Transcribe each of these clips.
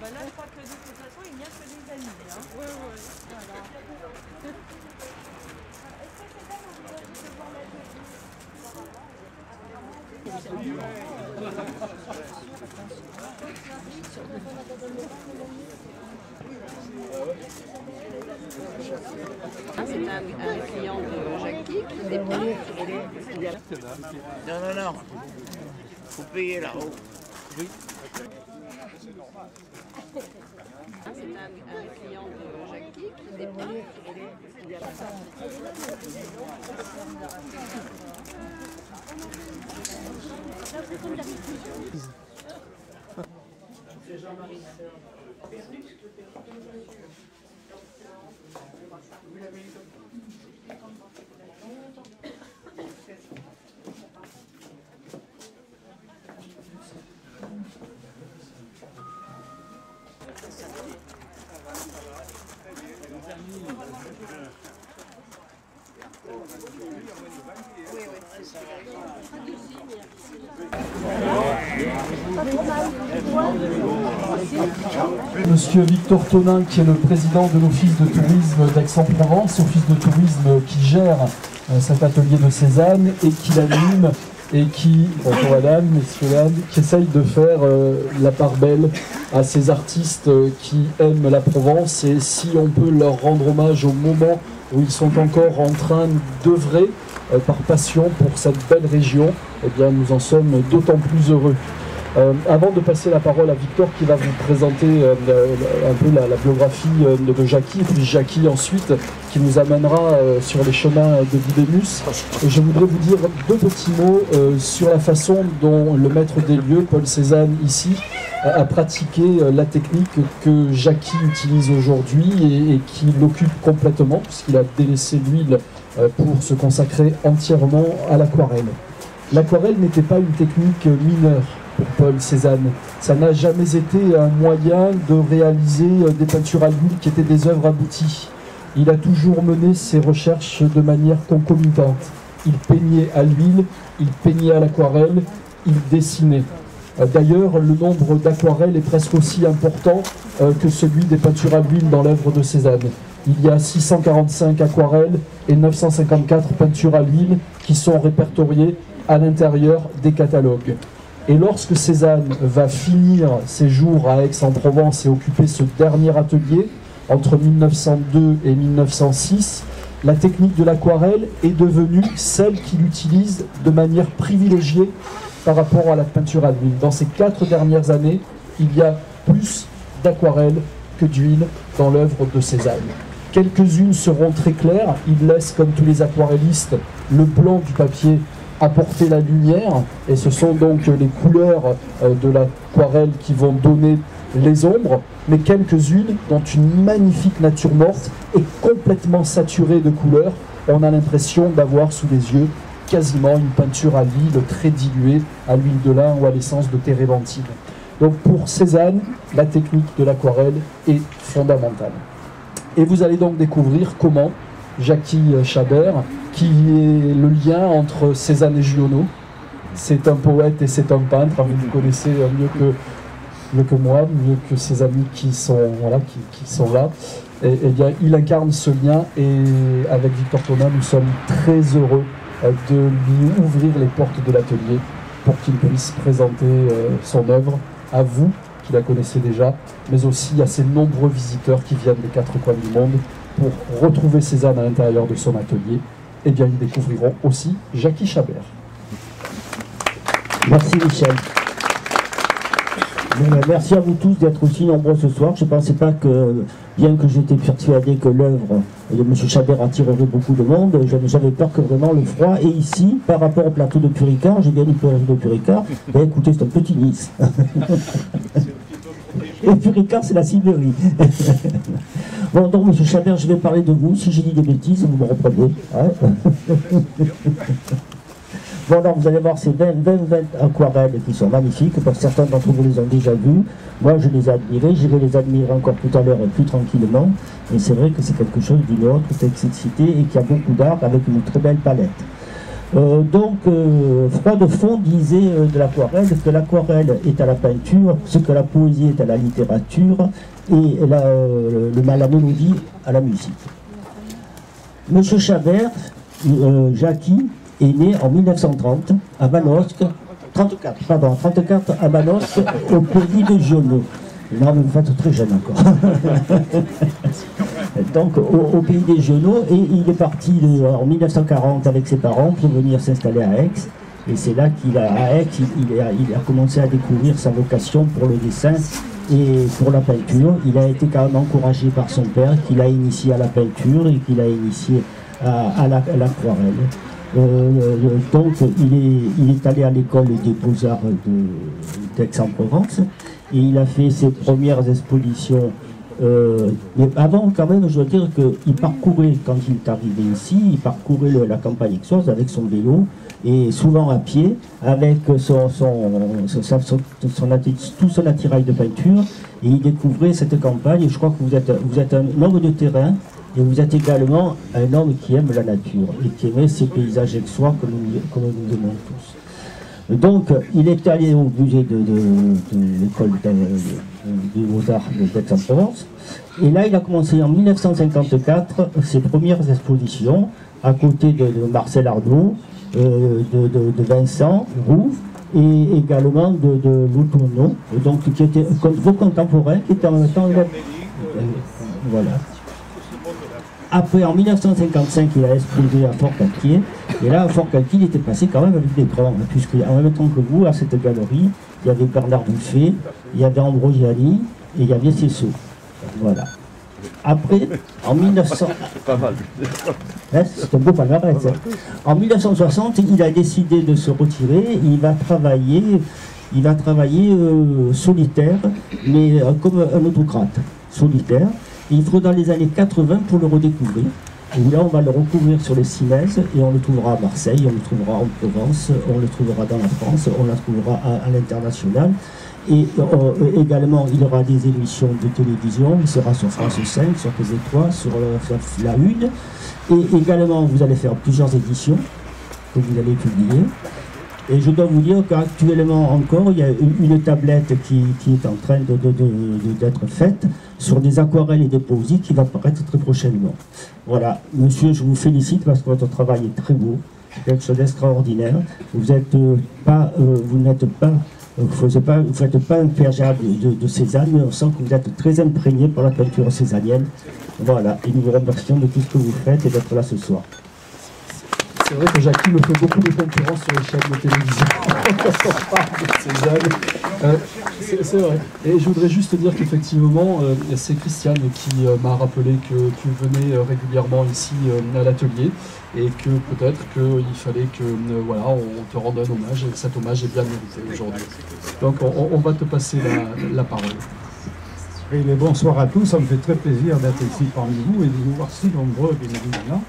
Bah là, je crois que de toute façon, il n'y a que des amis. Hein. Oui, oui. C'est un, un client de Jackie qui dépend. Non, non, non. Faut payer là-haut. C'est un, un client de Jackie qui dépend. Monsieur Victor Tonin, qui est le président de l'Office de tourisme d'Aix-en-Provence, Office de tourisme qui gère euh, cet atelier de Cézanne et qui l'anime et qui, madame, messieurs qui essaye de faire euh, la part belle à ces artistes euh, qui aiment la Provence et si on peut leur rendre hommage au moment où ils sont encore en train d'œuvrer euh, par passion pour cette belle région, eh bien nous en sommes d'autant plus heureux. Euh, avant de passer la parole à Victor qui va vous présenter euh, un peu la, biographie euh, de Jackie, puis Jackie ensuite qui nous amènera sur les chemins de Didémus, je voudrais vous dire deux petits mots sur la façon dont le maître des lieux, Paul Cézanne ici, a pratiqué la technique que Jackie utilise aujourd'hui et, qui l'occupe complètement puisqu'il a délaissé l'huile pour se consacrer entièrement à l'aquarelle. L'aquarelle n'était pas une technique mineure pour Paul Cézanne. Ça n'a jamais été un moyen de réaliser euh, des peintures à l'huile qui étaient des œuvres abouties. Il a toujours mené ses recherches de manière concomitante. Il peignait à l'huile, il peignait à l'aquarelle, il dessinait. Euh, D'ailleurs, le nombre d'aquarelles est presque aussi important euh, que celui des peintures à l'huile dans l'œuvre de Cézanne. Il y a 645 aquarelles et 954 peintures à l'huile qui sont répertoriées à l'intérieur des catalogues. Et lorsque Cézanne va finir ses jours à Aix-en-Provence et occuper ce dernier atelier, entre 1902 et 1906, la technique de l'aquarelle est devenue celle qu'il utilise de manière privilégiée par rapport à la peinture à l'huile. Dans ces quatre dernières années, il y a plus d'aquarelle que d'huile dans l'œuvre de Cézanne. Quelques-unes seront très claires. Il laisse, comme tous les aquarellistes, le blanc du papier apporter la lumière. Et ce sont donc les couleurs euh, de l'aquarelle qui vont donner les ombres. Mais quelques-unes, dont une magnifique nature morte, est complètement saturée de couleurs. On a l'impression d'avoir sous les yeux quasiment une peinture à l'huile très diluée, à l'huile de lin ou à l'essence de térébenthine. Donc pour Cézanne, la technique de l'aquarelle est fondamentale. Et vous allez donc découvrir comment Jackie Chabert, qui est le lien entre Cézanne et Giono, c'est un poète et c'est un peintre, vous le connaissez mieux que, que moi, mieux que ses amis qui sont là. Et, eh bien, il incarne ce lien et avec Victor Thomas, nous sommes très heureux euh, de lui ouvrir les portes de l'atelier pour qu'il puisse présenter euh, son œuvre à vous qui la connaissez déjà, mais aussi à ces nombreux visiteurs qui viennent des quatre coins du monde pour retrouver Cézanne à l'intérieur de son atelier. Eh bien, ils découvriront aussi Jackie Chabert. Merci Michel. Ben, merci à vous tous d'être aussi nombreux ce soir. Je ne pensais pas que, bien que j'étais persuadé que l'œuvre de M. Chabert attirerait beaucoup de monde, je- j'avais peur que vraiment le froid. Et ici, par rapport au plateau de Puricard, j'ai bien dit plateau de Puricard, ben, écoutez, c'est un petit Nice. Et Puricard, c'est la Sibérie. bon, donc, M. Chabert, je vais parler de vous. Si j'ai dit des bêtises, vous me reprenez. hein. Bon, alors vous allez voir ces 20, 20, 20 aquarelles qui sont magnifiques. Certains d'entre vous les ont déjà vues. Moi, je les ai admirées. Je vais les admirer encore tout à l'heure plus tranquillement. Et c'est vrai que c'est quelque chose d'une autre texticité et qui a beaucoup d'art avec une très belle palette. Euh, donc, euh, Froid de Fond disait euh, de l'aquarelle que l'aquarelle est à la peinture, ce que la poésie est à la littérature et la, le, la mélodie à la musique. Monsieur Chabert, Jackie, est né en 1930 à Manosque, 34, pardon, 34 à Manosque, au pays de Giono. Mais vous faites très jeune encore. Donc, au, au pays des Genoux, et il est parti de- en 1940 avec ses parents pour venir s'installer à Aix. Et c'est là qu'il a, Aix, il, a, il a commencé à découvrir sa vocation pour le dessin et pour la peinture. Il a été quand même encouragé par son père, qui l'a initié à la peinture et qui l'a initié à, à la- l'aquarelle. Euh, euh, donc, il est, il est allé à l'école des beaux-arts d'Aix-en-Provence et il a fait ses premières expositions. Euh, mais avant, quand même, je dois dire qu'il parcourait, quand il est arrivé ici, il parcourait la campagne aixoise avec son vélo et souvent à pied, avec son, son, son- son- tout son attirail de peinture. Et il découvrait cette campagne. Et je crois que vous êtes, vous êtes un homme de terrain et vous êtes également un homme qui aime la nature et qui aimait ces paysages aixois que nous, que nous aimons tous. Donc, il est allé au musée de, de- de l'école de- de- des beaux-arts de d'Aix-en-Provence. Et là, il a commencé en 1954 ses premières expositions à côté de, Marcel Arnaud, euh, de, Vincent Roux et également de, de Lou Tourneau, donc qui était vos contemporain, qui était en même temps. Euh, voilà. Après, en 1955, il a exposé à Fort-Calquier. Et là, à Fort-Calquier, il était passé quand même avec des grands, hein, puisque en même temps que vous, à cette galerie, il y avait Bernard Buffet, il y avait Ambrosiani et il y avait Cessot. Voilà. Après, en 1900... Pas mal. Hein, c'est un beau palmarès. hein. En 1960, il a décidé de se retirer. Il va travailler, il va travailler euh, solitaire, mais euh, comme un autocrate, solitaire. Il faudra les années 80 pour le redécouvrir. Là, on va le recouvrir sur les Cimaises et on le trouvera à Marseille, on le trouvera en Provence, on le trouvera dans la France, on le trouvera à, l'international. Et euh, également, il aura des émissions de télévision, il sera sur France 5, sur TV3, sur euh, sur la Une. Et également, vous allez faire plusieurs éditions que vous allez publier. Et je dois vous dire qu'actuellement encore, il y a une, tablette qui, est en train d'être faite sur des aquarelles et des poésies qui va paraître très prochainement. Voilà, monsieur, je vous félicite parce que votre travail est très beau, quelque chose d'extraordinaire. Vous êtes euh, pas, euh, vous n'êtes pas, vous pas, faites pas un de, de Cézanne, mais on sent que vous êtes très imprégné par la peinture cézannienne. Voilà, et nous vous remercions de tout ce que vous faites et d'être là ce soir. C'est vrai que Jackie me fait beaucoup de concurrence sur les chaînes de télévision. Cézanne. Euh, c'est c'est vrai. Et je voudrais juste dire qu'effectivement, euh, c'est Christiane qui euh, m'a rappelé que tu venais euh, régulièrement ici à l'atelier et que peut-être qu'il fallait que voilà, on te rende un hommage et cet hommage est bien mérité aujourd'hui. Donc on, va te passer la, parole. Oui, mais bonsoir à tous, ça me fait très plaisir d'être ici parmi vous et de vous voir si nombreux, bien évidemment.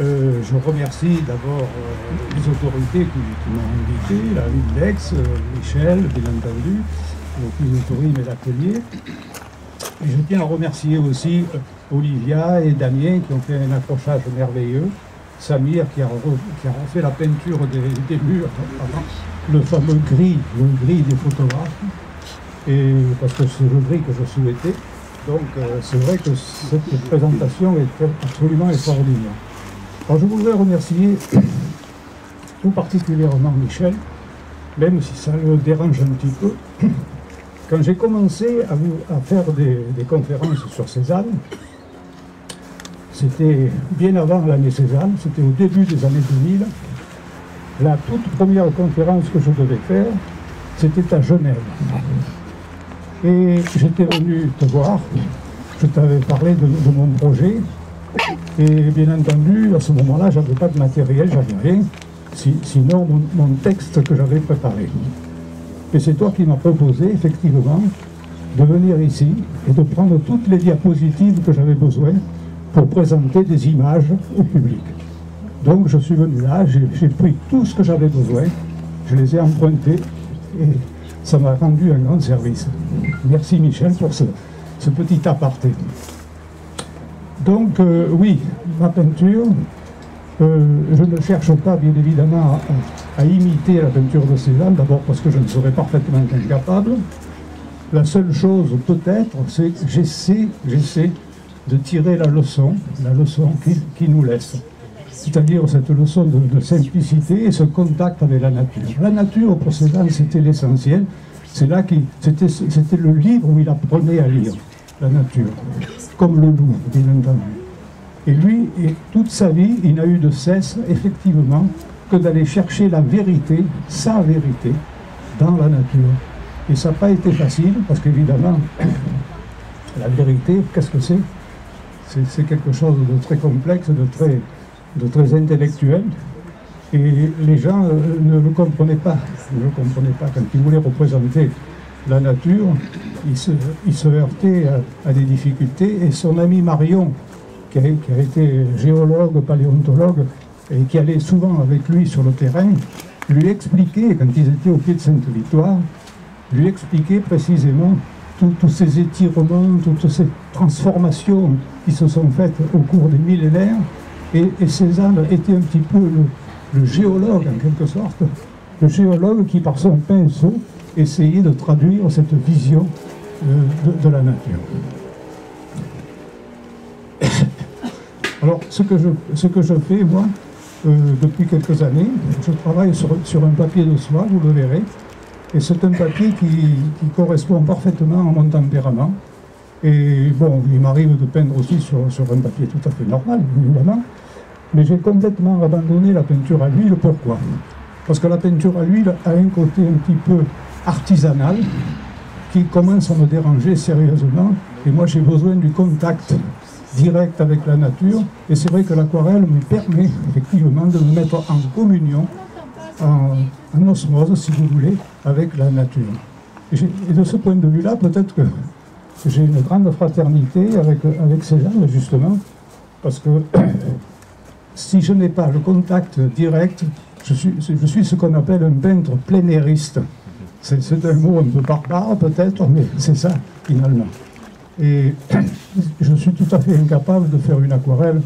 Euh, je remercie d'abord euh, les autorités qui, m'ont invité, la ville d'Aix, euh, Michel, bien entendu, de tourisme et l'atelier. Et je tiens à remercier aussi Olivia et Damien qui ont fait un accrochage merveilleux, Samir qui a, refait la peinture des, des murs, le fameux gris, le gris des photographes et parce que c'est le gris que je souhaitais. Donc c'est vrai que cette présentation est absolument extraordinaire. Alors je voudrais remercier tout particulièrement Michel, même si ça le dérange un petit peu. Quand j'ai commencé à, vous- à faire des, conférences sur Cézanne, c'était bien avant l'année Cézanne, c'était au début des années 2000. La toute première conférence que je devais faire, c'était à Genève. Et j'étais venu te voir, je t'avais parlé de mon projet, et bien entendu, à ce moment-là, j'avais pas de matériel, j'avais rien, si- sinon mon, texte que j'avais préparé. Et c'est toi qui m'as proposé, effectivement, de venir ici et de prendre toutes les diapositives que j'avais besoin pour présenter des images au public. Donc je suis venu là, j'ai pris tout ce que j'avais besoin, je les ai empruntés et ça m'a rendu un grand service. Merci Michel pour ce petit aparté. Donc euh, oui, ma peinture, euh, je ne cherche pas bien évidemment à, imiter la peinture de Cézanne, d'abord parce que je ne serais parfaitement incapable. La seule chose peut-être, c'est que j'essaie, j'essaie de tirer la leçon, la leçon qu'il qui nous laisse. C'est-à-dire cette leçon de, simplicité et ce contact avec la nature. La nature, pour Cézanne, c'était l'essentiel. C'est là c'était, c'était le livre où il apprenait à lire, la nature. Comme le loup, bien entendu. Et lui, toute sa vie, il n'a eu de cesse, effectivement, que d'aller chercher la vérité, sa vérité, dans la nature. Et ça n'a pas été facile, parce qu'évidemment, la vérité, qu'est-ce que c'est? C'est c'est quelque chose de très complexe, de très, de très intellectuel. Et les gens euh, ne le comprenaient pas. Ne le comprenaient pas. Quand ils voulaient représenter la nature, ils se, heurtaient à, des difficultés. Et son ami Marion, qui a, été géologue, paléontologue, et qui allait souvent avec lui sur le terrain, lui expliquait, quand ils étaient au pied de Sainte-Victoire, lui expliquait précisément tous tous ces étirements, toutes ces transformations qui se sont faites au cours des millénaires. Et, et Cézanne était un petit peu le, le géologue, en quelque sorte, le géologue qui, par son pinceau, essayait de traduire cette vision euh, de, la nature. Alors, ce que je, ce que je fais, moi, euh, depuis quelques années, je travaille sur, sur un papier de soie, vous le verrez, et c'est un papier qui, qui correspond parfaitement à mon tempérament. Et bon, il m'arrive de peindre aussi sur, sur un papier tout à fait normal, évidemment, mais j'ai complètement abandonné la peinture à l'huile. Pourquoi? Parce que la peinture à l'huile a un côté un petit peu artisanal qui commence à me déranger sérieusement. Et moi, j'ai besoin du contact direct avec la nature. Et c'est vrai que l'aquarelle me permet effectivement de me mettre en communion, en, en osmose, si vous voulez, avec la nature. Et, de ce point de vue-là, peut-être que j'ai une grande fraternité avec, avec Cézanne, justement, parce que si je n'ai pas le contact direct, je suis, je suis ce qu'on appelle un peintre plénériste. C'est un mot un peu barbare peut-être, mais c'est ça finalement. Et je suis tout à fait incapable de faire une aquarelle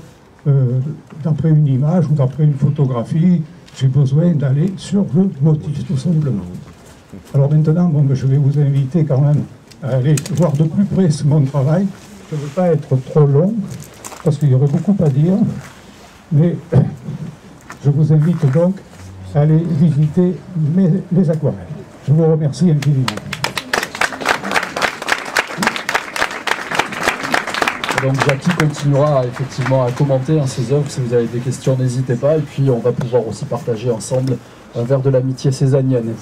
euh, d'après une image ou d'après une photographie. J'ai besoin d'aller sur le motif, tout simplement. Alors maintenant, ben, je vais vous inviter quand même à aller voir de plus près mon travail. Je ne veux pas être trop long, parce qu'il y aurait beaucoup à dire, mais je vous invite donc à aller visiter mes- les aquarelles. Je vous remercie infiniment. Donc Jackie continuera effectivement à commenter hein, ses œuvres. Si vous avez des questions, n'hésitez pas. Et puis on va pouvoir aussi partager ensemble un verre de l'amitié césanienne.